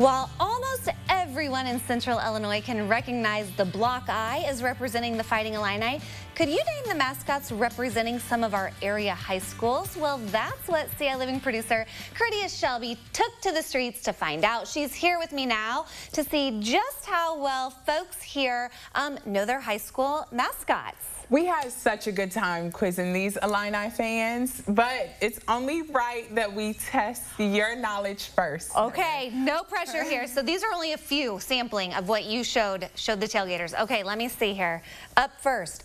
While almost everyone in Central Illinois can recognize the Block I as representing the Fighting Illini, could you name the mascots representing some of our area high schools? Well, that's what CI Living producer Curtis Shelby took to the streets to find out. She's here with me now to see just how well folks here um, know their high school mascots. We had such a good time quizzing these Illini fans, but it's only right that we test your knowledge first. Okay, no pressure here. So these are only a few sampling of what you showed showed the tailgaters. Okay, let me see here. Up first.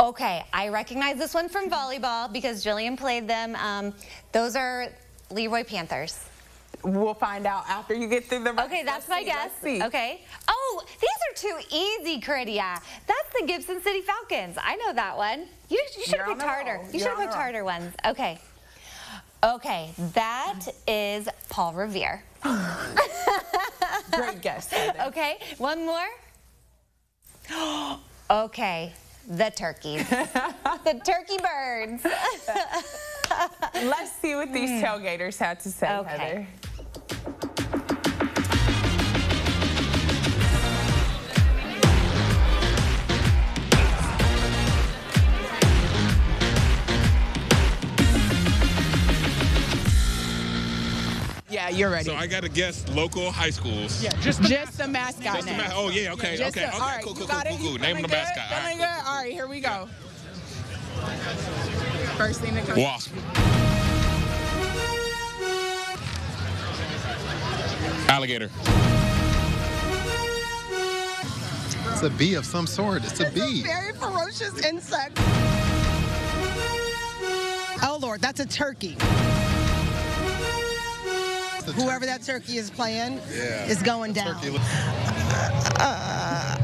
Okay, I recognize this one from volleyball because Jillian played them. Um, those are LeRoy Panthers. We'll find out after you get through the rest. Okay, that's my guess. Okay. Oh, these are too easy, Karidia. That's the Gibson City Falcons. I know that one. You, you should have picked harder. You should have picked harder ones. Okay. Okay, that is Paul Revere. Great guess. Okay, one more. okay, the turkeys. the turkey birds. Let's see what these tailgaters had to say, Hmm. Okay. Heather. Yeah, you're ready. So I got to guess local high schools. yeah, just the, just the mascot Just the ma- oh, yeah, okay, Just okay, the- okay, all right, cool, cool, cool, cool, cool. Name the mascot, all Feeling right. good? All right, here we go. First thing that comes. Wasp. Alligator. It's a bee of some sort. It's a bee. Very ferocious insect. Oh Lord, that's a turkey. It's a Whoever that turkey is playing Yeah. is going down. turkey. Uh,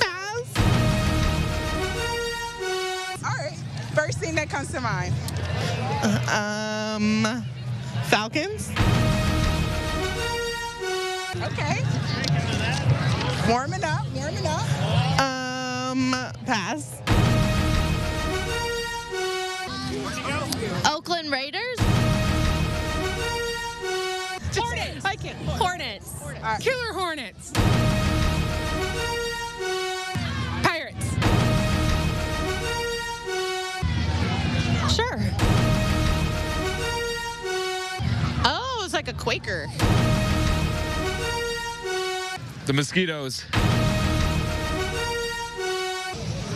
Pass. All right. First thing that comes to mind. Um, Falcons. Okay. Warming up. Warming up. Um, pass. Oakland Raiders? Hornets. Killer Hornets. Pirates. Sure. Oh, it's like a Quaker. The mosquitoes.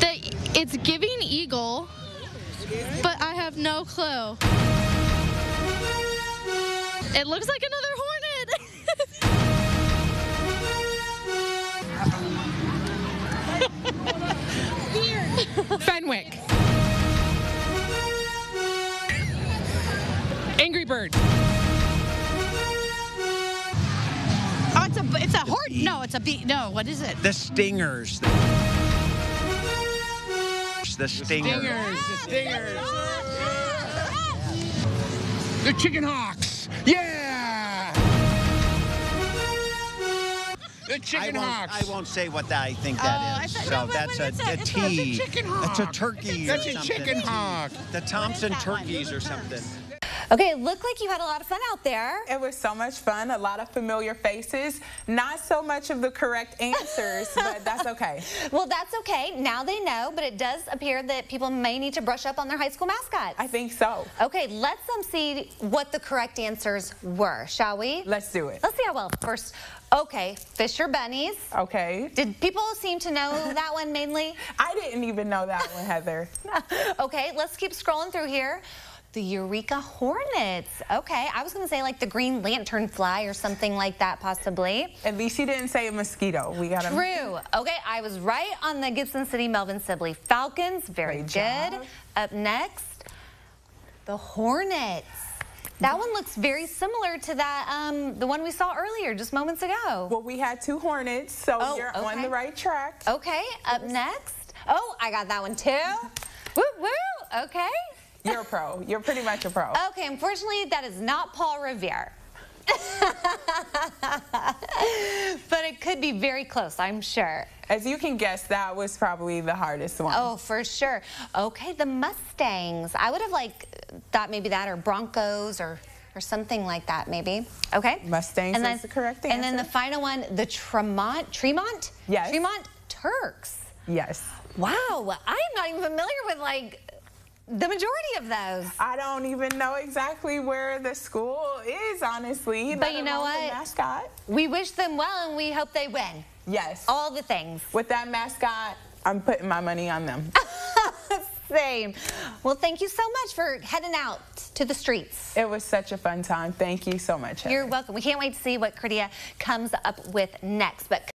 The, it's giving eagle, but I have no clue. It looks like another hornet. Fenwick. Angry Bird. oh, it's a it's a horn. No, it's a bee. No, what is it? The stingers. The stingers. The ah, Stingers. The chicken hawks. Yeah. The I chicken won't, hawks. I won't say what I think that oh, I is. thought- so no, that's but a, it's a- a it's a- it's a T. chicken That's a hawk. turkey That's or a chicken hawk. The Thompson turkeys or something. Okay, it looked like you had a lot of fun out there. It was so much fun, a lot of familiar faces, not so much of the correct answers, but that's okay. Well, that's okay. Now they know, but it does appear that people may need to brush up on their high school mascots. I think so. Okay, let's um, see what the correct answers were, shall we? Let's do it. Let's see how well. First, okay, Fisher Bunnies. Okay. Did people seem to know that one mainly? I didn't even know that one, Heather. okay, let's keep scrolling through here. The Eureka Hornets. Okay, I was going to say like the Green Lantern Fly or something like that, possibly. At least you didn't say a mosquito. We got a True. Okay, I was right on the Gibson City Melvin Sibley Falcons. Very Great good. job. Up next, the Hornets. That one looks very similar to that, um, the one we saw earlier, just moments ago. Well, we had two hornets, so Oh, you're on the right track. Okay, up next. Oh, I got that one too. Woo woo. Okay. You're a pro. You're pretty much a pro. Okay, unfortunately, that is not Paul Revere. but it could be very close, I'm sure. As you can guess, that was probably the hardest one. Oh, for sure. Okay, the Mustangs. I would have like thought maybe that or Broncos or or something like that, maybe. Okay. Mustangs and then, is the correct answer. And then the final one, the Tremont, Tremont? Yes. Tremont Turks. Yes. Wow, I'm not even familiar with like the majority of those. I don't even know exactly where the school is, honestly. But you know what? mascot. We wish them well and we hope they win. Yes. All the things. With that mascot, I'm putting my money on them. Same. Well, thank you so much for heading out to the streets. It was such a fun time. Thank you so much. Heather. You're welcome. We can't wait to see what Karidia comes up with next. But